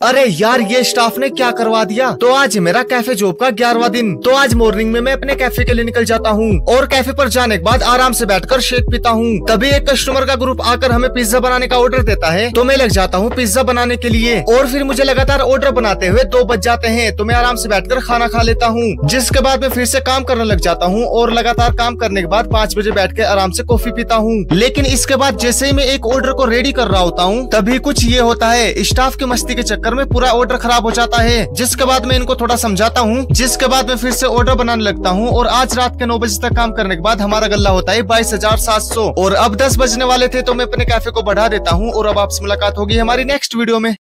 अरे यार, ये स्टाफ ने क्या करवा दिया? तो आज मेरा कैफ़े जॉब का ग्यारहवा दिन। तो आज मॉर्निंग में मैं अपने कैफ़े के लिए निकल जाता हूँ और कैफ़े पर जाने के बाद आराम से बैठकर शेक पीता हूँ। तभी एक कस्टमर का ग्रुप आकर हमें पिज्जा बनाने का ऑर्डर देता है। तो मैं लग जाता हूँ पिज्जा बनाने के लिए। और फिर मुझे लगातार ऑर्डर बनाते हुए दो बज जाते हैं। तो मैं आराम से बैठकर खाना खा लेता हूँ। जिसके बाद मैं फिर से काम करने लग जाता हूँ और लगातार काम करने के बाद पाँच बजे बैठ आराम से कॉफ़ी पीता हूँ। लेकिन इसके बाद जैसे ही मैं एक ऑर्डर को रेडी कर रहा होता हूँ, तभी कुछ ये होता है स्टाफ की मस्ती के चक्कर में पूरा ऑर्डर खराब हो जाता है। जिसके बाद मैं इनको थोड़ा समझाता हूँ, जिसके बाद मैं फिर से ऑर्डर बनाने लगता हूँ और आज रात के नौ बजे तक काम करने के बाद हमारा गला होता है बाईस हज़ार सात सौ। और अब दस बजने वाले थे तो मैं अपने कैफ़े को बढ़ा देता हूँ और अब आपसे मुलाकात होगी हमारी नेक्स्ट वीडियो में।